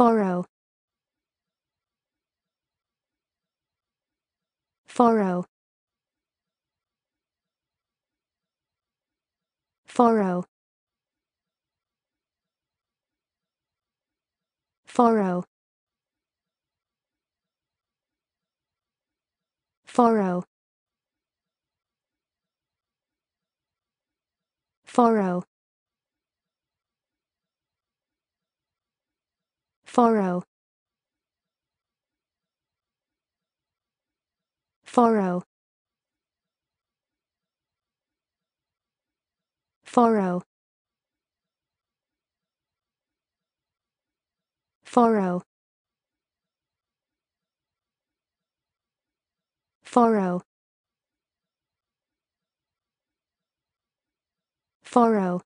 Foro. Foro. Foro. Foro. Foro. Foro. Foro. Foro. Foro. Foro. Foro. Foro.